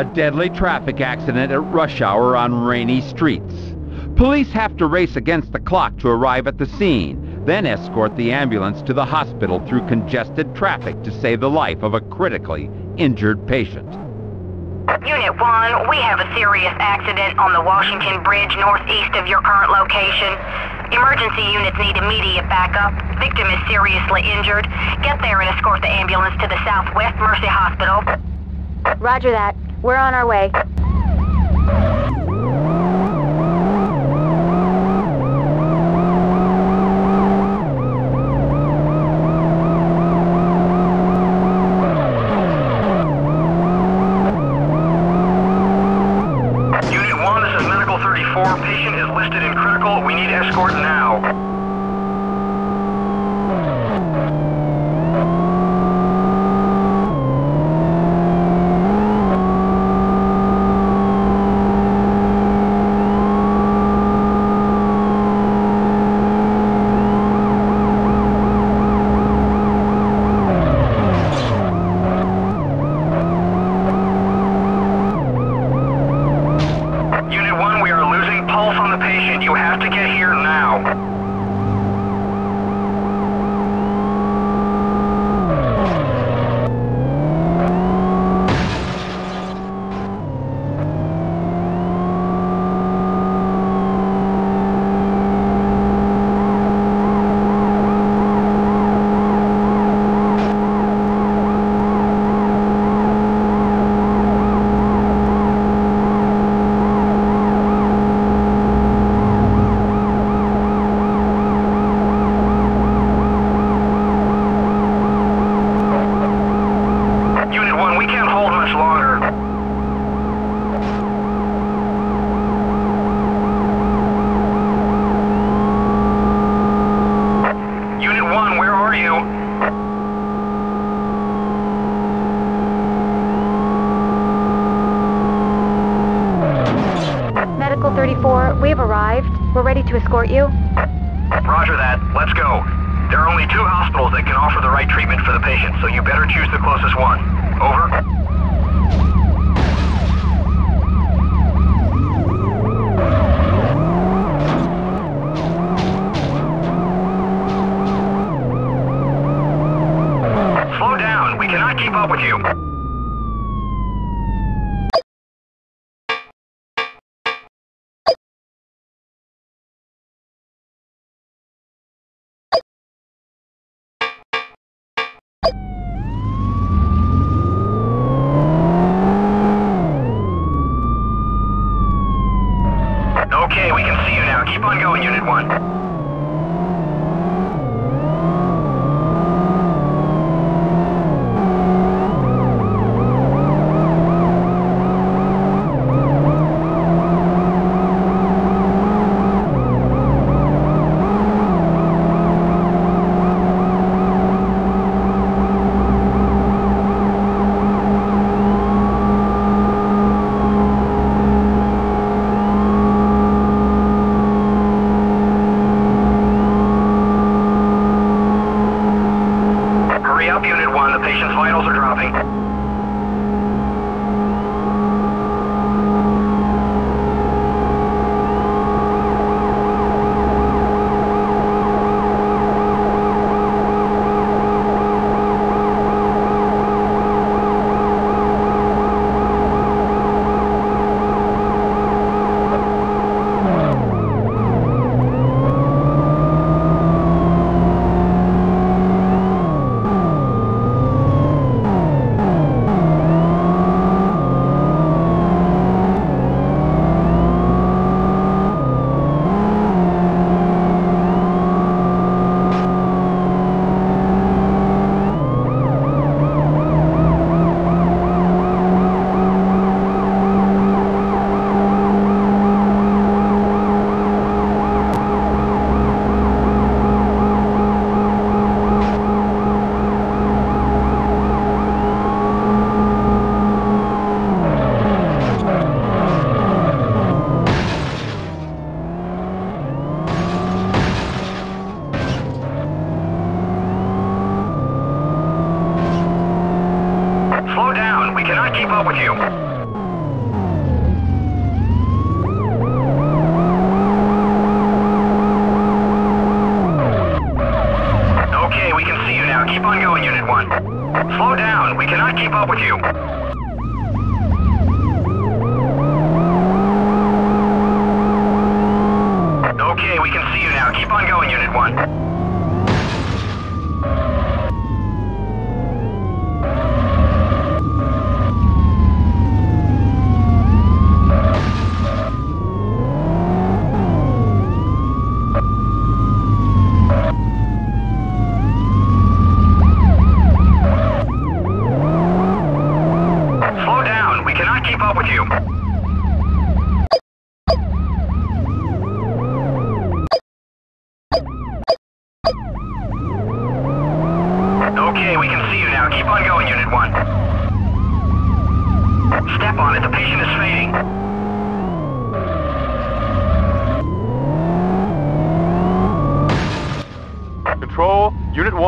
A deadly traffic accident at rush hour on rainy streets. Police have to race against the clock to arrive at the scene, then escort the ambulance to the hospital through congested traffic to save the life of a critically injured patient. Unit 1, we have a serious accident on the Washington Bridge northeast of your current location. Emergency units need immediate backup. Victim is seriously injured. Get there and escort the ambulance to the Southwest Mercy Hospital. Roger that. We're on our way. Unit 1, this is Medical 34. Patient is listed in critical. We need escort now. Unit 1, we are losing pulse on the patient. You have to get here now. Unit 1, we can't hold much longer. Unit 1, where are you? Medical 34, we've arrived. We're ready to escort you.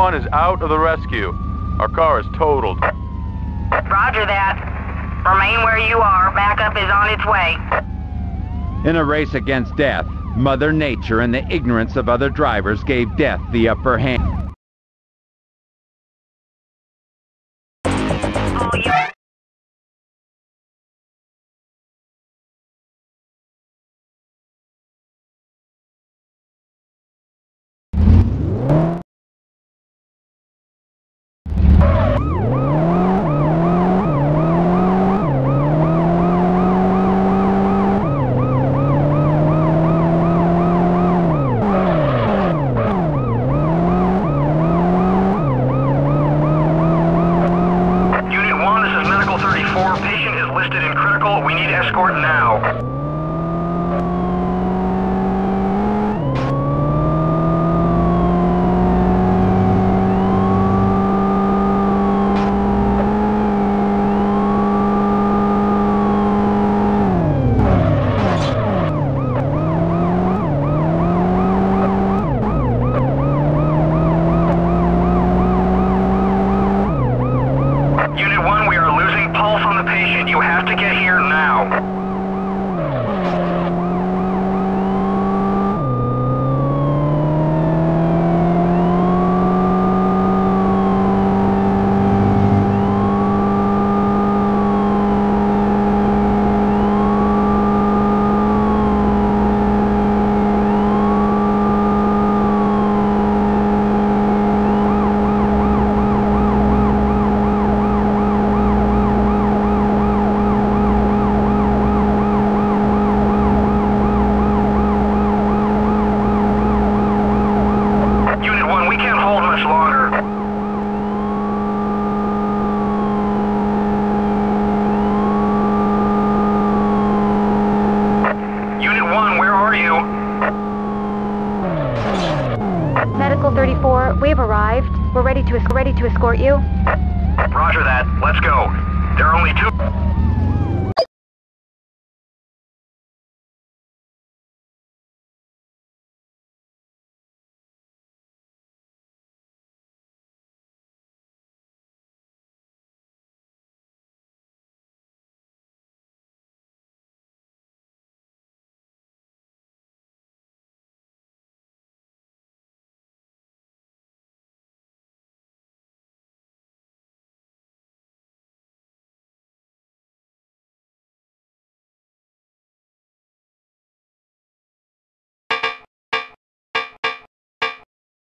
1 is out of the rescue. Our car is totaled. Roger that. Remain where you are. Backup is on its way. In a race against death, Mother Nature and the ignorance of other drivers gave death the upper hand.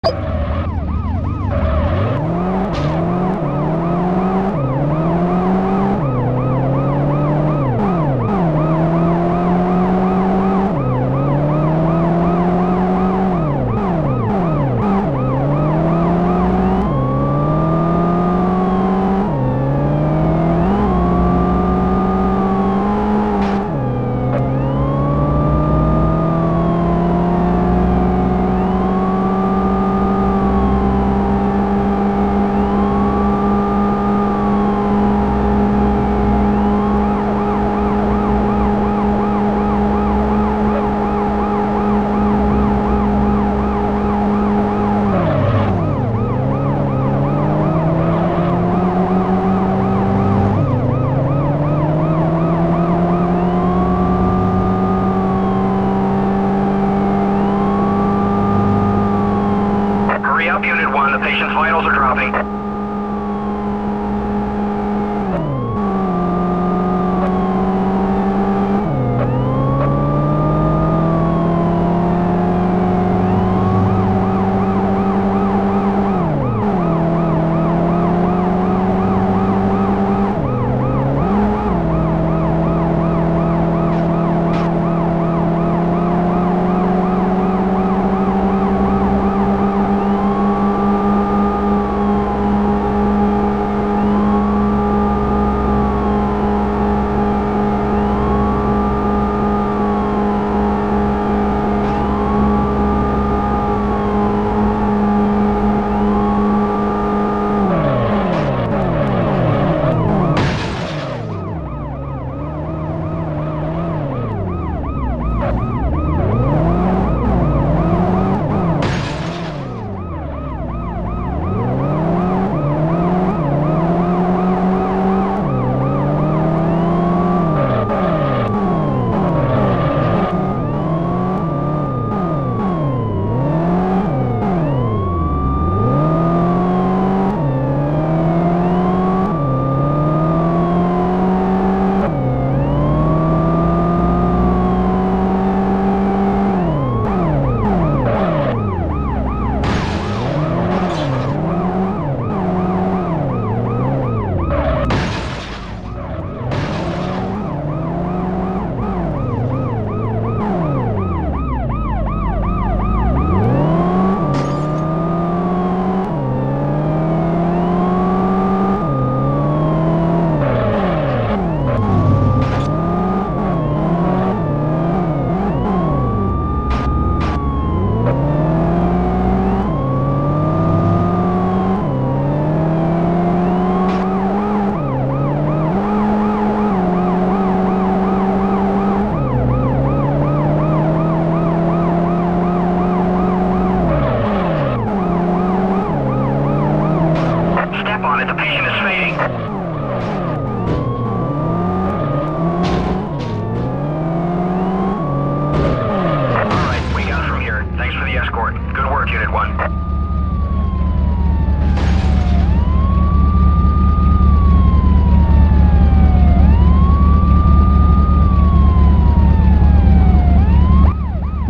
you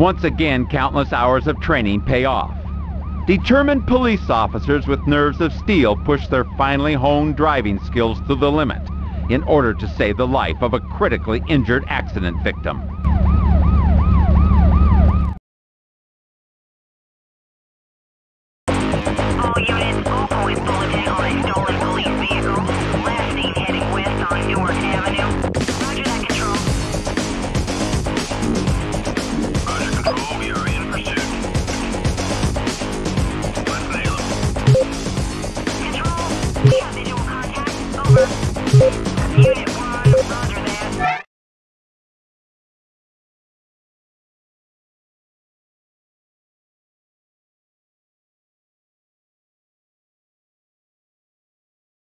Once again, countless hours of training pay off. Determined police officers with nerves of steel push their finely honed driving skills to the limit in order to save the life of a critically injured accident victim.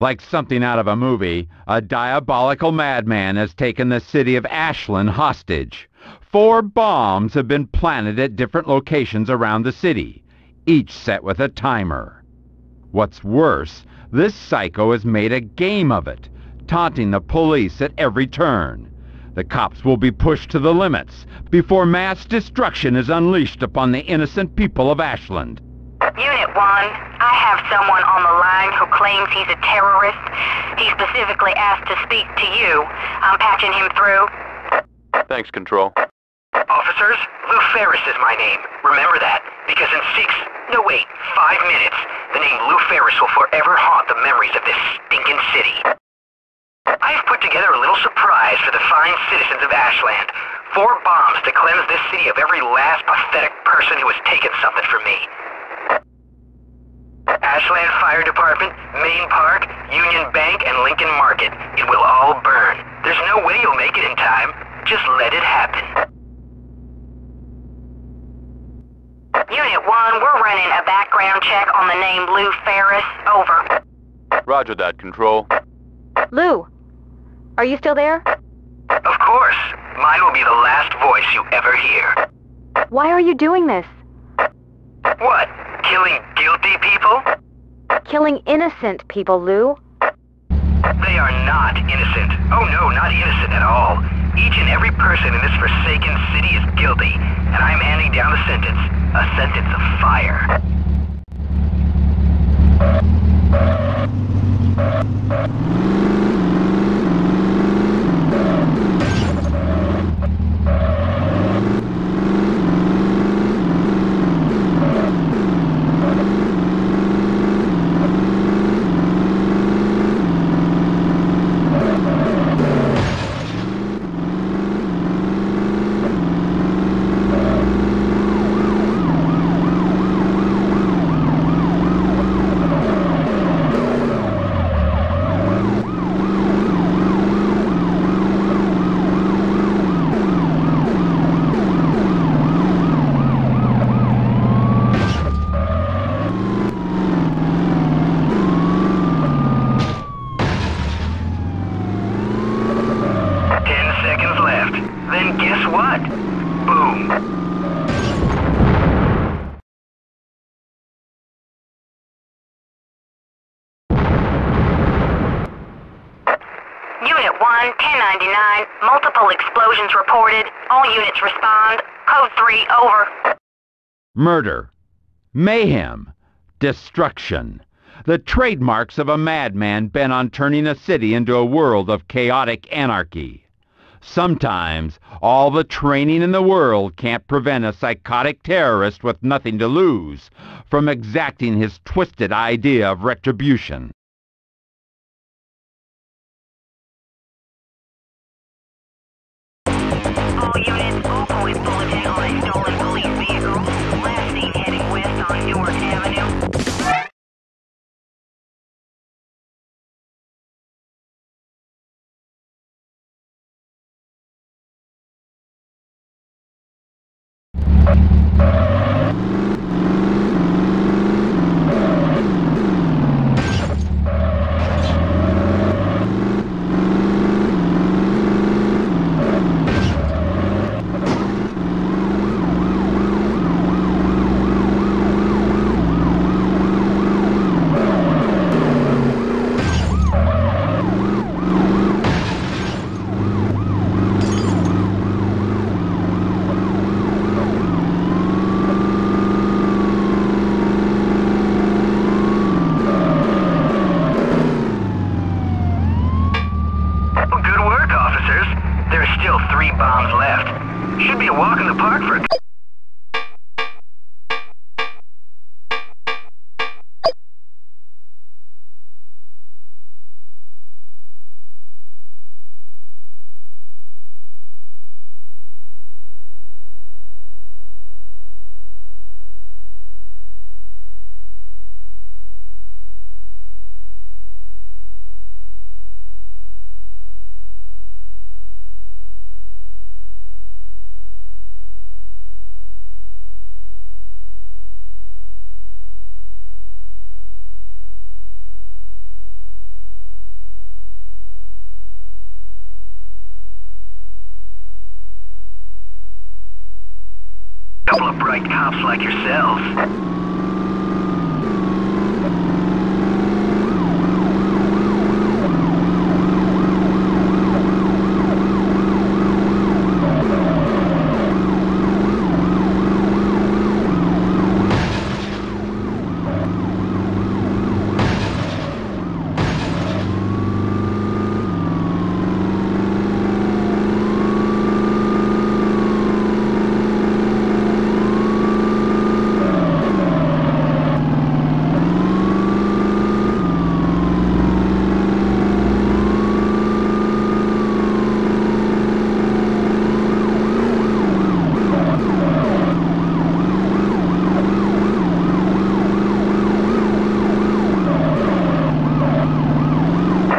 Like something out of a movie, a diabolical madman has taken the city of Ashland hostage. Four bombs have been planted at different locations around the city, each set with a timer. What's worse, this psycho has made a game of it, taunting the police at every turn. The cops will be pushed to the limits before mass destruction is unleashed upon the innocent people of Ashland. Unit 1, I have someone on the line who claims he's a terrorist. He specifically asked to speak to you. I'm patching him through. Thanks, Control. Officers, Lou Ferris is my name. Remember that, because in six, no wait, five minutes, the name Lou Ferris will forever haunt the memories of this stinking city. I have put together a little surprise for the fine citizens of Ashland. Four bombs to cleanse this city of every last pathetic person who has taken something from me. Ashland Fire Department, Main Park, Union Bank, and Lincoln Market. It will all burn. There's no way you'll make it in time. Just let it happen. Unit 1, we're running a background check on the name Lou Ferris. Over. Roger that, Control. Lou, are you still there? Of course. Mine will be the last voice you ever hear. Why are you doing this? What? Killing guilty people? Killing innocent people, Lou. They are not innocent. Oh no, not innocent at all. Each and every person in this forsaken city is guilty, and I'm handing down the sentence. A sentence of fire. Ten seconds left. Then guess what? Boom. Unit 1, 1099. Multiple explosions reported. All units respond. Code 3, over. Murder, mayhem, destruction. The trademarks of a madman bent on turning a city into a world of chaotic anarchy. Sometimes all the training in the world can't prevent a psychotic terrorist with nothing to lose from exacting his twisted idea of retribution. All units, all couple of bright cops like yourselves.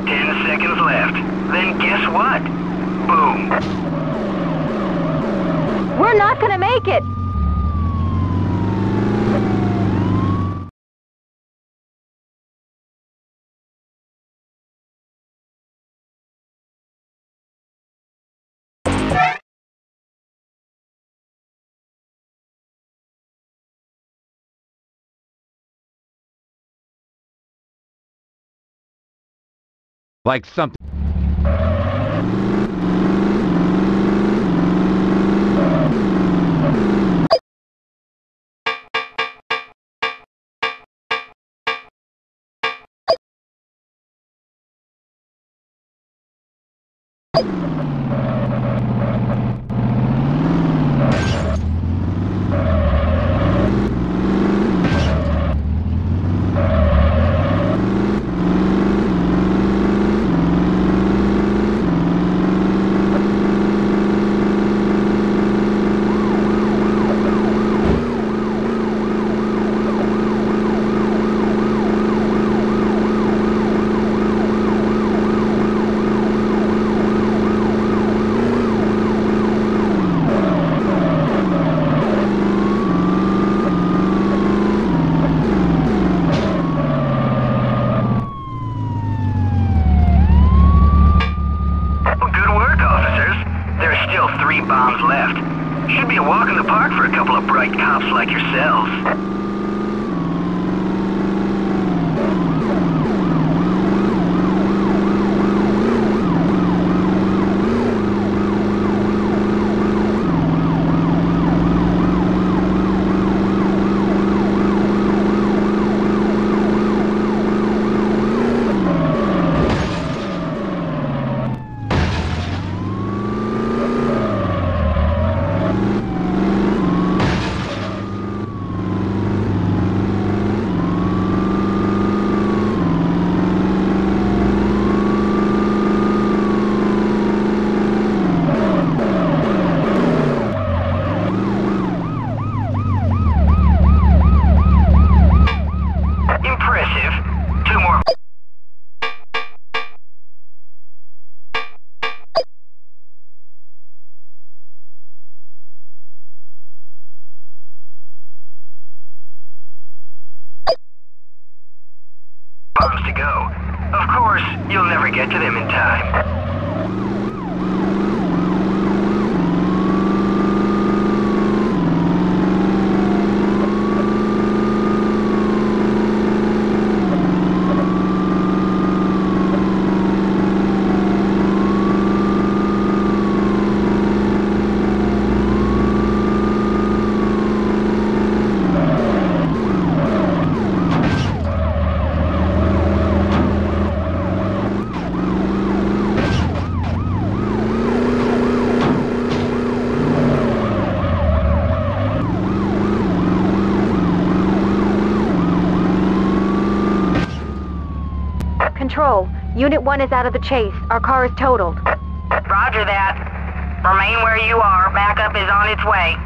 Ten seconds left. Then guess what? Boom. We're not gonna make it! Like something. Good work, officers. There are still three bombs left. Should be a walk in the park for a couple of bright cops like yourselves. Unit 1 is out of the chase. Our car is totaled. Roger that. Remain where you are. Backup is on its way.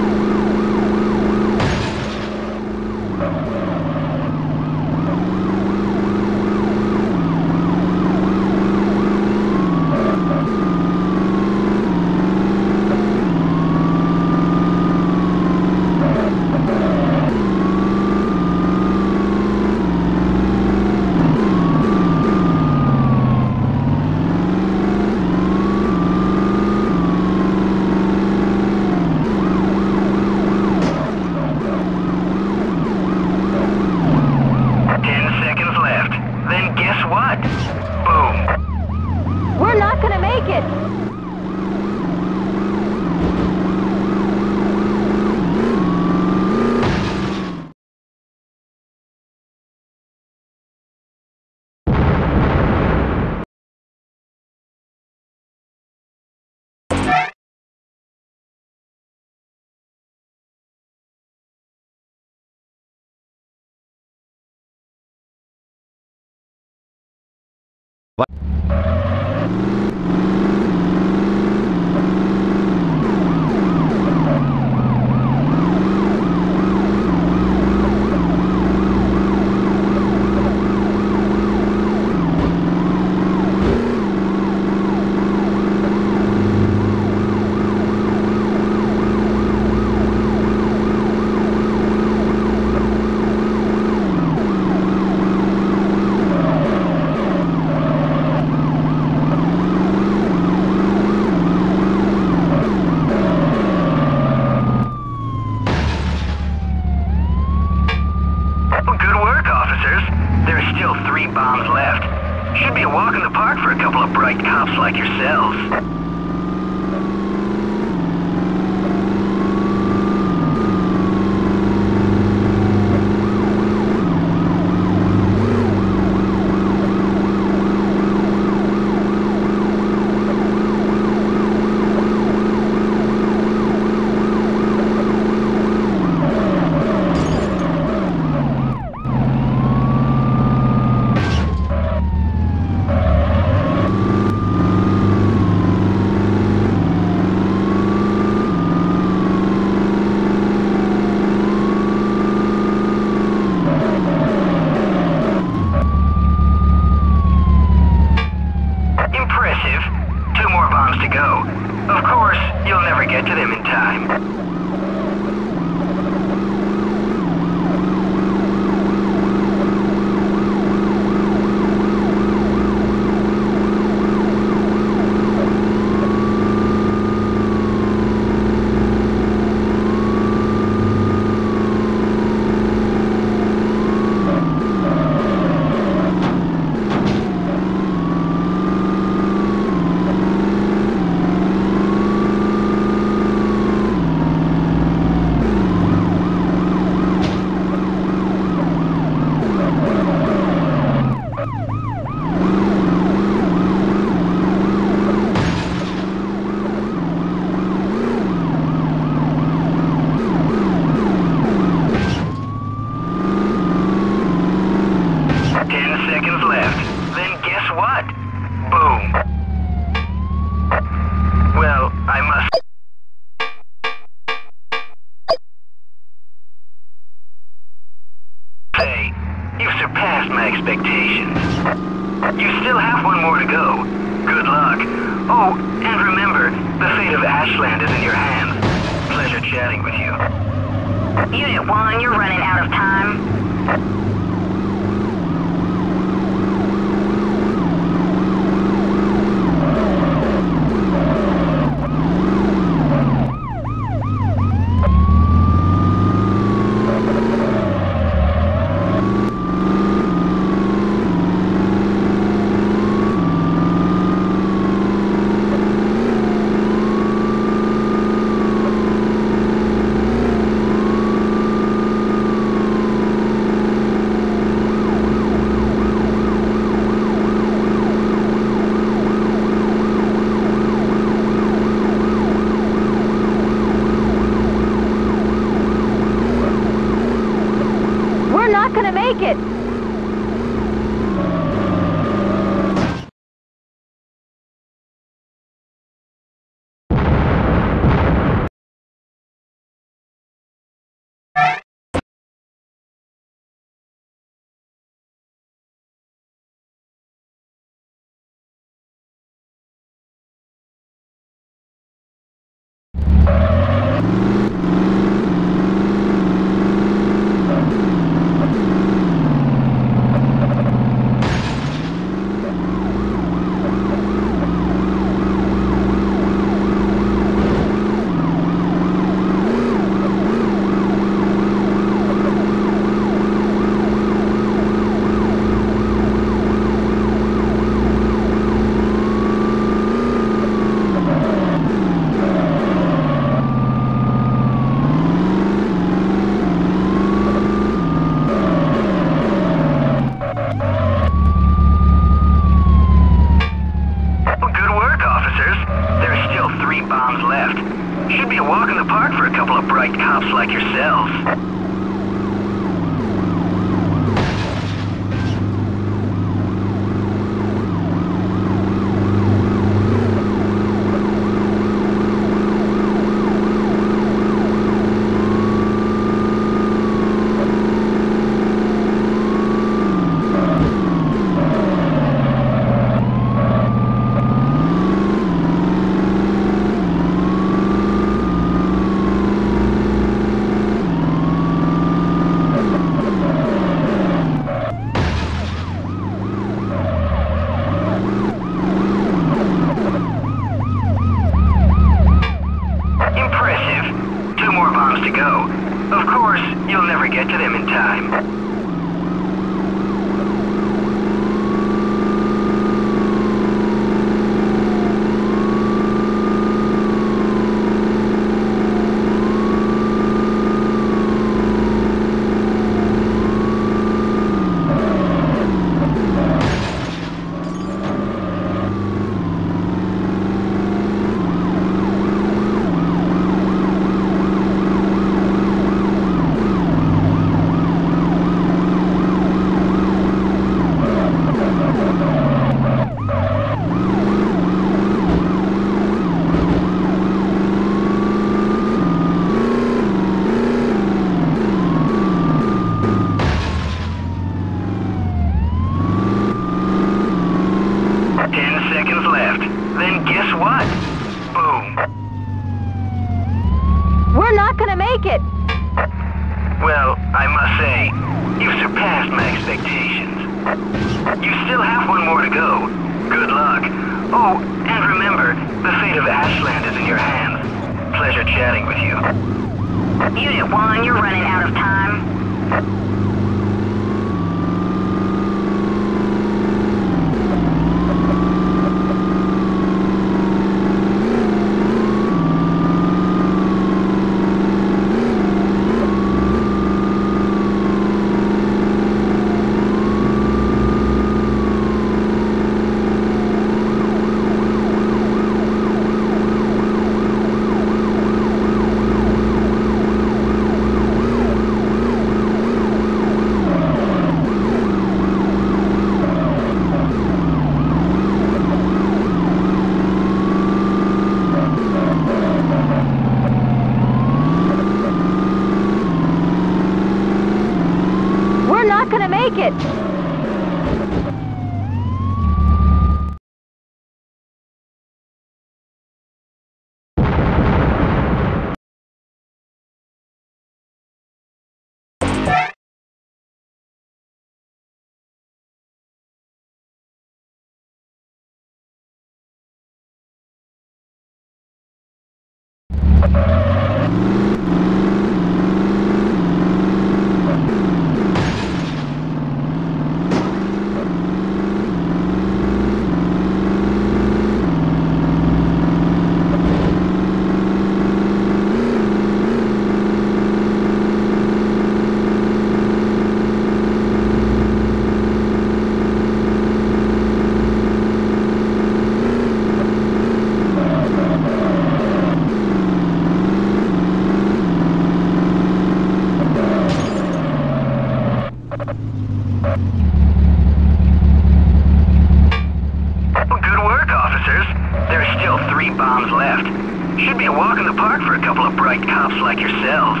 be a walk in the park for a couple of bright cops like yourselves.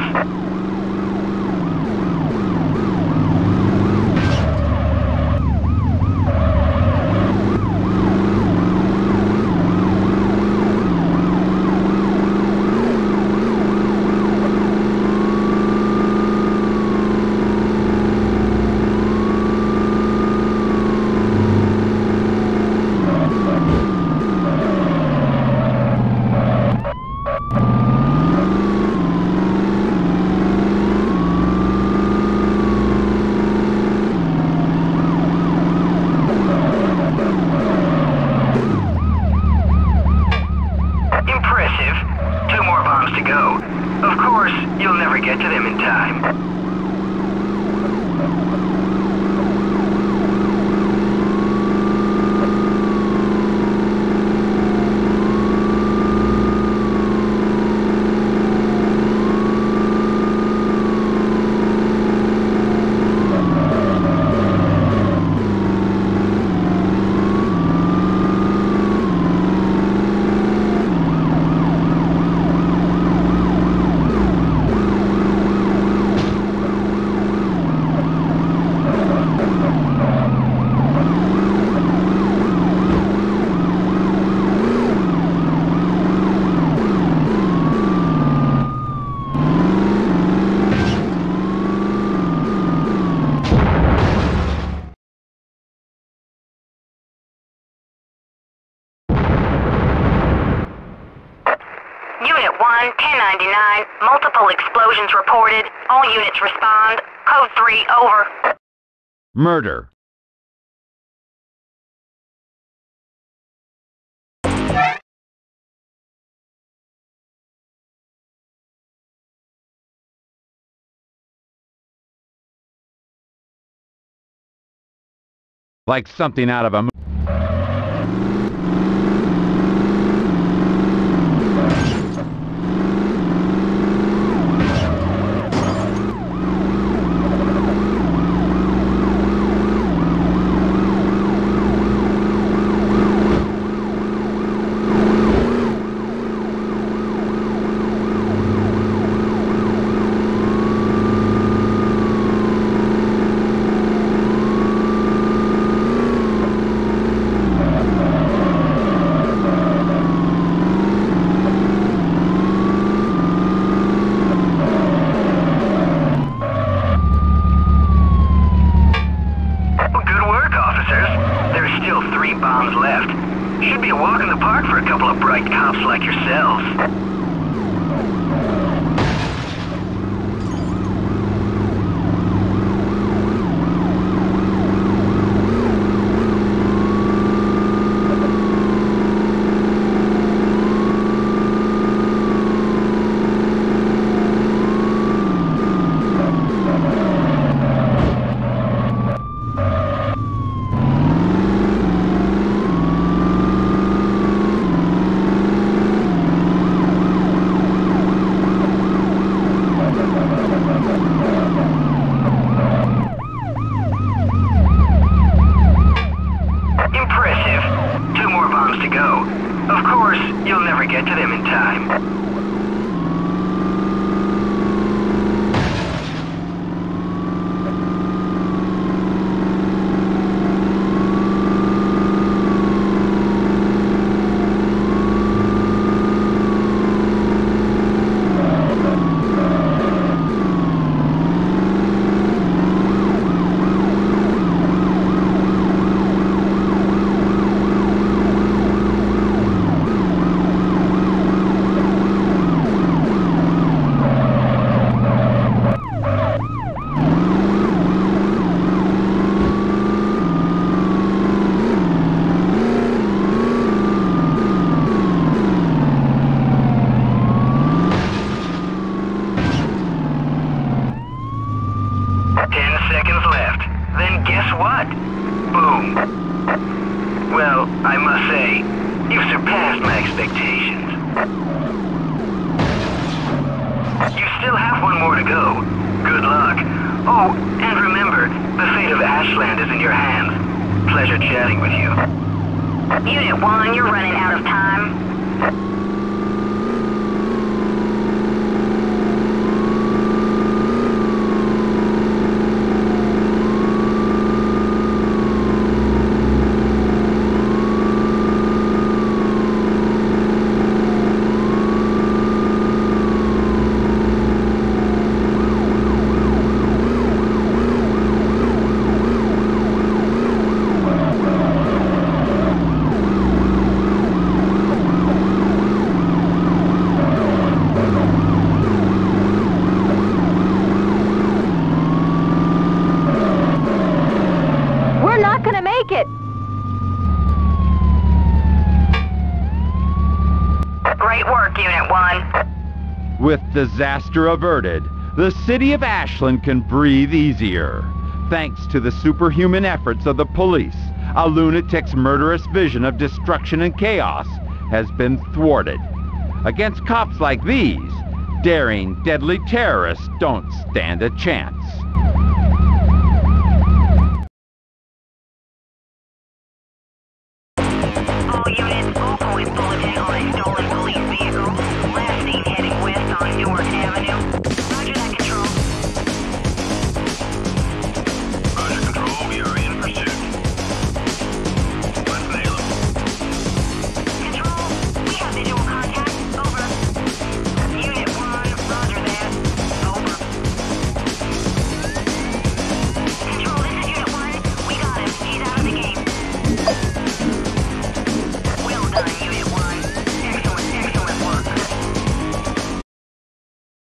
Units respond. Code 3, over. Murder. Like something out of a disaster averted, the city of Ashland can breathe easier. Thanks to the superhuman efforts of the police, a lunatic's murderous vision of destruction and chaos has been thwarted. Against cops like these, daring, deadly terrorists don't stand a chance.